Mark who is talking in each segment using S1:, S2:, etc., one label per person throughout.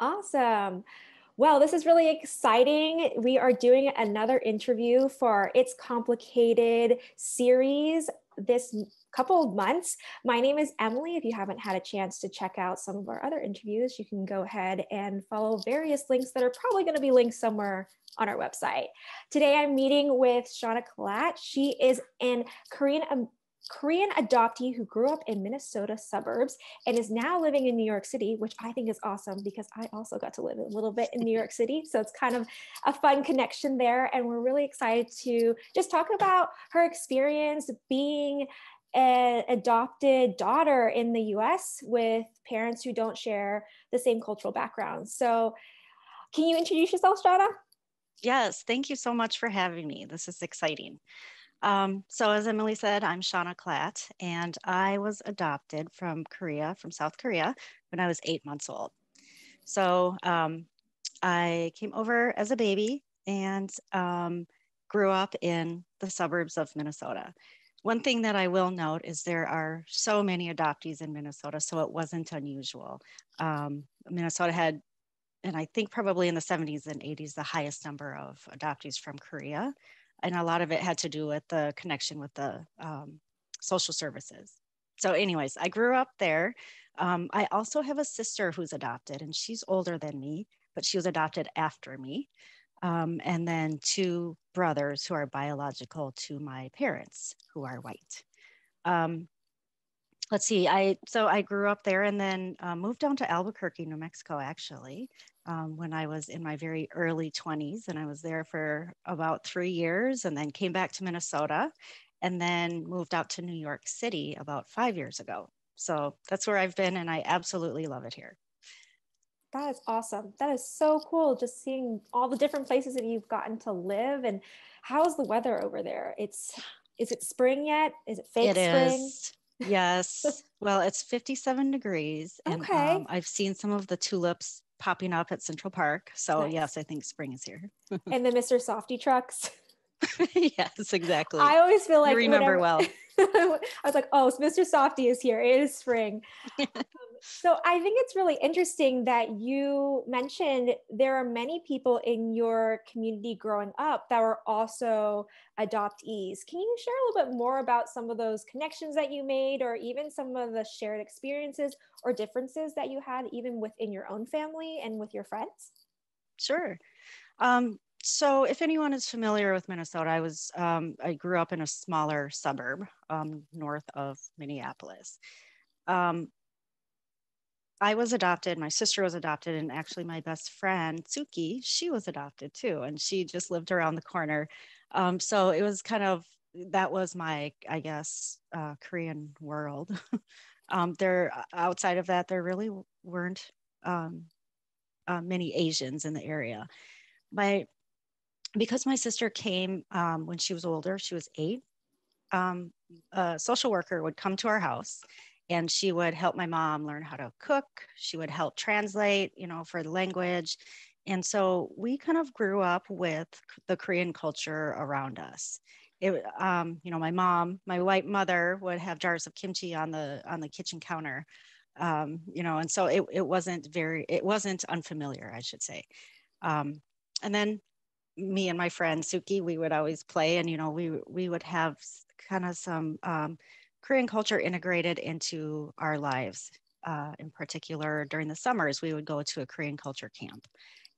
S1: Awesome. Well, this is really exciting. We are doing another interview for It's Complicated series this couple of months. My name is Emily. If you haven't had a chance to check out some of our other interviews, you can go ahead and follow various links that are probably going to be linked somewhere on our website. Today I'm meeting with Shawna Klatt. She is an Korean Korean adoptee who grew up in Minnesota suburbs and is now living in New York City, which I think is awesome because I also got to live a little bit in New York City. So it's kind of a fun connection there. And we're really excited to just talk about her experience being an adopted daughter in the US with parents who don't share the same cultural background. So can you introduce yourself, Shawna?
S2: Yes, thank you so much for having me. This is exciting. Um, so as Emily said, I'm Shawna Klatt, and I was adopted from Korea, from South Korea, when I was eight months old. So um, I came over as a baby and um, grew up in the suburbs of Minnesota. One thing that I will note is there are so many adoptees in Minnesota, so it wasn't unusual. Um, Minnesota had, and I think probably in the 70s and 80s, the highest number of adoptees from Korea and a lot of it had to do with the connection with the um, social services. So, anyways, I grew up there. Um, I also have a sister who's adopted, and she's older than me, but she was adopted after me. Um, and then two brothers who are biological to my parents, who are white. Um, let's see, I so I grew up there and then uh, moved down to Albuquerque, New Mexico, actually, um, when I was in my very early 20s. And I was there for about three years and then came back to Minnesota and then moved out to New York City about five years ago. So that's where I've been and I absolutely love it here.
S1: That is awesome. That is so cool. Just seeing all the different places that you've gotten to live and how's the weather over there? It's is it spring yet? Is it fake
S2: it
S1: spring?
S2: Is. Yes. well, it's 57 degrees. And okay. um, I've seen some of the tulips popping up at Central Park. So nice. yes, I think spring is here.
S1: and the Mr. Softee trucks.
S2: yes, exactly.
S1: I always feel like
S2: you remember well.
S1: I was like, oh, Mr. Softee is here. It is spring. So I think it's really interesting that you mentioned there are many people in your community growing up that were also adoptees. Can you share a little bit more about some of those connections that you made, or even some of the shared experiences or differences that you had, even within your own family and with your friends?
S2: Sure. Um, so if anyone is familiar with Minnesota, I was um, I grew up in a smaller suburb um, north of Minneapolis. Um, I was adopted, my sister was adopted, and actually my best friend, Suki, she was adopted too. And she just lived around the corner. Um, so it was kind of, that was my, I guess, uh, Korean world. um, there, outside of that, there really weren't um, uh, many Asians in the area. My, because my sister came um, when she was older, she was eight, um, a social worker would come to our house and she would help my mom learn how to cook she would help translate you know for the language and so we kind of grew up with the korean culture around us. It um, you know my mom my white mother would have jars of kimchi on the on the kitchen counter um, you know and so it, it wasn't very it wasn't unfamiliar i should say. Um, and then me and my friend suki we would always play and you know we we would have kind of some um, Korean culture integrated into our lives. Uh, in particular, during the summers, we would go to a Korean culture camp.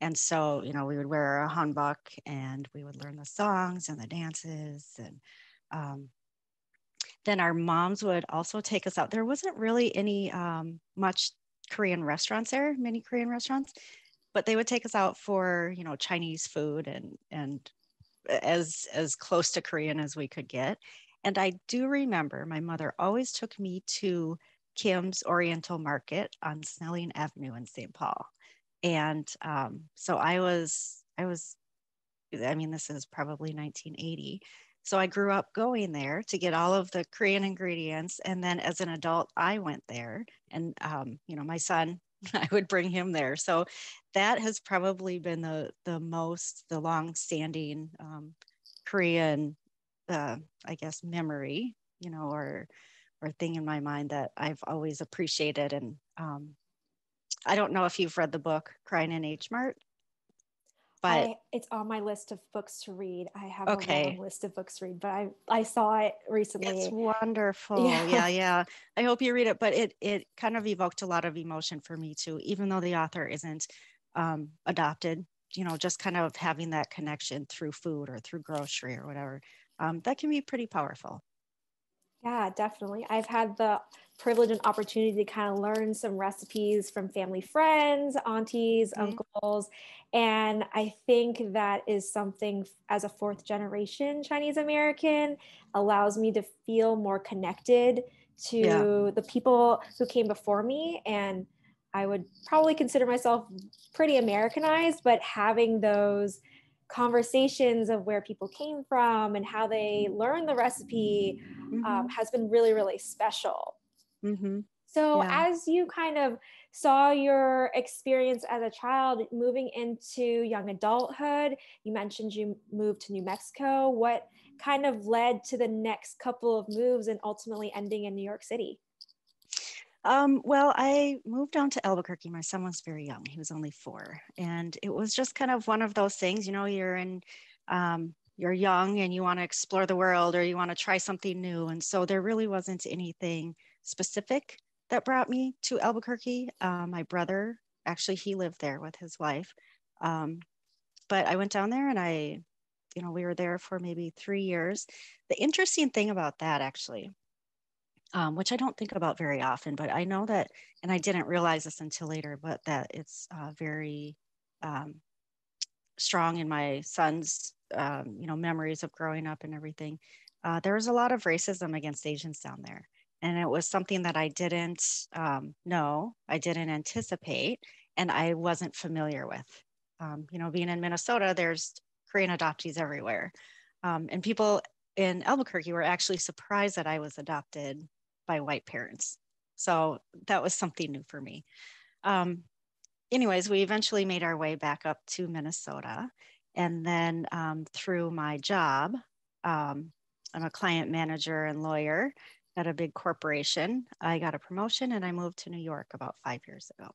S2: And so, you know, we would wear a hanbok and we would learn the songs and the dances. And um, then our moms would also take us out. There wasn't really any um, much Korean restaurants there, many Korean restaurants, but they would take us out for, you know, Chinese food and, and as, as close to Korean as we could get. And I do remember my mother always took me to Kim's Oriental Market on Snelling Avenue in St. Paul. And um, so I was, I was, I mean, this is probably 1980. So I grew up going there to get all of the Korean ingredients. And then as an adult, I went there and, um, you know, my son, I would bring him there. So that has probably been the, the most, the long standing um, Korean uh, I guess, memory, you know, or or thing in my mind that I've always appreciated and um, I don't know if you've read the book Crying in H Mart,
S1: but I, it's on my list of books to read. I have okay. a long list of books to read, but I I saw it recently.
S2: It's wonderful. Yeah. yeah, yeah. I hope you read it. But it it kind of evoked a lot of emotion for me too, even though the author isn't um, adopted. You know, just kind of having that connection through food or through grocery or whatever. Um, that can be pretty powerful.
S1: Yeah, definitely. I've had the privilege and opportunity to kind of learn some recipes from family friends, aunties, mm-hmm. uncles. And I think that is something as a fourth generation Chinese American allows me to feel more connected to yeah. the people who came before me. And I would probably consider myself pretty Americanized, but having those conversations of where people came from and how they learned the recipe um, mm-hmm. um, has been really, really special. Mm-hmm. So, yeah. as you kind of saw your experience as a child moving into young adulthood, you mentioned you moved to New Mexico. What kind of led to the next couple of moves and ultimately ending in New York City?
S2: Um, well, I moved down to Albuquerque. My son was very young. He was only four. And it was just kind of one of those things, you know, you're in, um, you're young and you want to explore the world or you want to try something new. And so there really wasn't anything specific that brought me to Albuquerque. Uh, my brother, actually, he lived there with his wife. Um, but I went down there and I, you know, we were there for maybe three years. The interesting thing about that actually um, which I don't think about very often, but I know that, and I didn't realize this until later, but that it's uh, very um, strong in my son's, um, you know, memories of growing up and everything. Uh, there was a lot of racism against Asians down there. And it was something that I didn't um, know, I didn't anticipate, and I wasn't familiar with. Um, you know, being in Minnesota, there's Korean adoptees everywhere. Um, and people in Albuquerque were actually surprised that I was adopted by white parents. So that was something new for me. Um, anyways, we eventually made our way back up to Minnesota. And then um, through my job, um, I'm a client manager and lawyer at a big corporation. I got a promotion and I moved to New York about five years ago.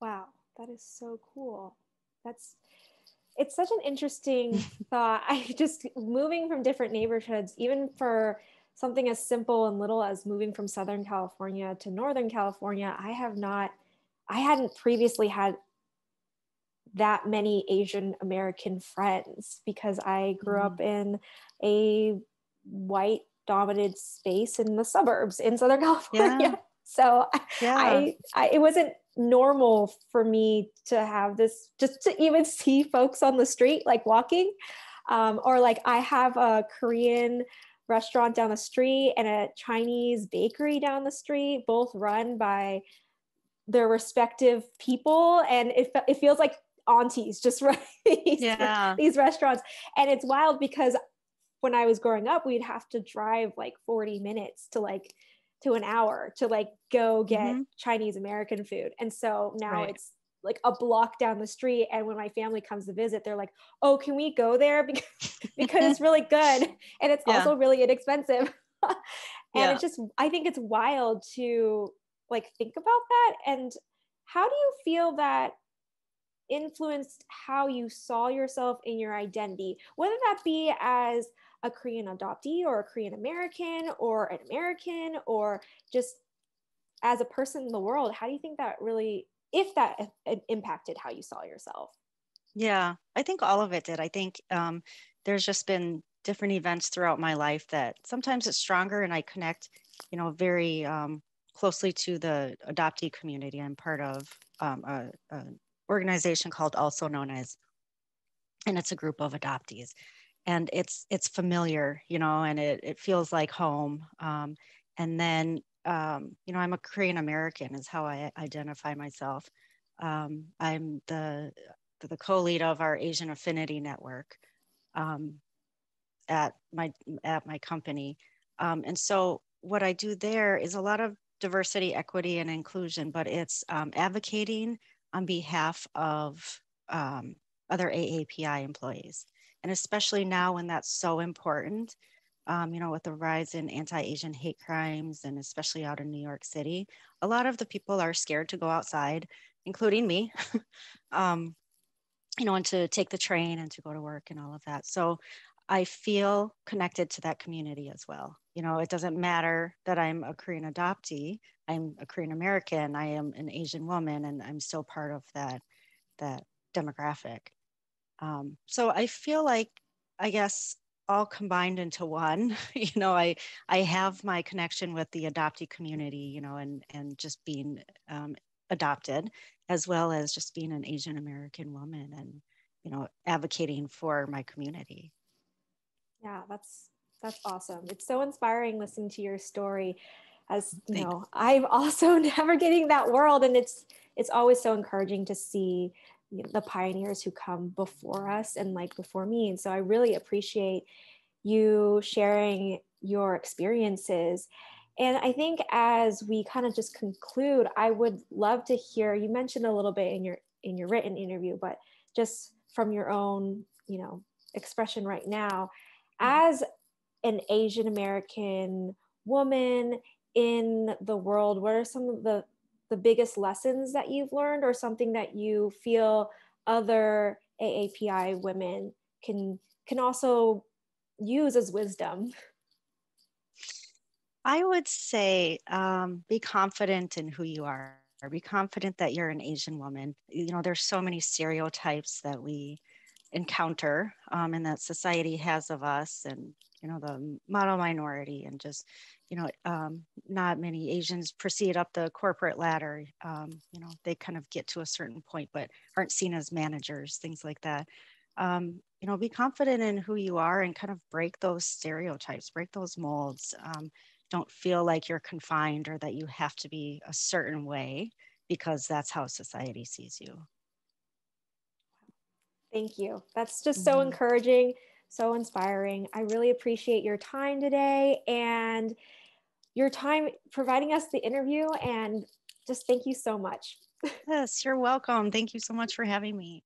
S1: Wow, that is so cool. That's it's such an interesting thought. I just moving from different neighborhoods, even for something as simple and little as moving from Southern California to Northern California, I have not, I hadn't previously had that many Asian American friends because I grew mm. up in a white dominated space in the suburbs in Southern California. Yeah. So yeah. I, I, it wasn't normal for me to have this, just to even see folks on the street, like walking, um, or like I have a Korean restaurant down the street and a Chinese bakery down the street, both run by their respective people. And it, it feels like aunties just run these, yeah. these restaurants. And it's wild because when I was growing up, we'd have to drive like 40 minutes to like to an hour to like go get mm-hmm. Chinese American food. And so now right. it's like a block down the street and when my family comes to visit they're like oh can we go there because because it's really good and it's yeah. also really inexpensive and yeah. it's just i think it's wild to like think about that and how do you feel that influenced how you saw yourself in your identity whether that be as a korean adoptee or a korean american or an american or just as a person in the world how do you think that really if that impacted how you saw yourself.
S2: Yeah i think all of it did. I think um, there's just been different events throughout my life that sometimes it's stronger and i connect you know very um, closely to the adoptee community. I'm part of um, organization called also known as and it's a group of adoptees. And it's it's familiar you know and it, it feels like home um, and then um, you know, I'm a Korean American is how I identify myself. Um, I'm the the co-lead of our Asian Affinity Network um, at my at my company, um, and so what I do there is a lot of diversity, equity, and inclusion, but it's um, advocating on behalf of um, other AAPI employees, and especially now when that's so important um, you know, with the rise in anti-Asian hate crimes and especially out in New York City, a lot of the people are scared to go outside, including me, um, you know, and to take the train and to go to work and all of that. So I feel connected to that community as well. You know, it doesn't matter that I'm a Korean adoptee, I'm a Korean American, I am an Asian woman, and I'm still part of that, that demographic. Um, so I feel like, I guess, all combined into one. you know, I I have my connection with the adoptee community, you know, and and just being um, adopted, as well as just being an Asian American woman, and you know, advocating for my community.
S1: Yeah, that's that's awesome. It's so inspiring listening to your story. As you Thanks. know, I'm also navigating that world, and it's it's always so encouraging to see you know, the pioneers who come before us and like before me. And so I really appreciate you sharing your experiences. And I think as we kind of just conclude, I would love to hear you mentioned a little bit in your in your written interview, but just from your own, you know, expression right now, mm-hmm. as an Asian American woman in the world, what are some of the the biggest lessons that you've learned or something that you feel other AAPI women can can also use as wisdom?
S2: I would say um, be confident in who you are. Be confident that you're an Asian woman. You know, there's so many stereotypes that we encounter um, and that society has of us, and you know, the model minority, and just you know, um, not many Asians proceed up the corporate ladder. Um, you know, they kind of get to a certain point, but aren't seen as managers, things like that. Um, you know, be confident in who you are and kind of break those stereotypes, break those molds. Um, don't feel like you're confined or that you have to be a certain way because that's how society sees you.
S1: Thank you. That's just so mm-hmm. encouraging, so inspiring. I really appreciate your time today and your time providing us the interview and just thank you so much.
S2: Yes, you're welcome. Thank you so much for having me.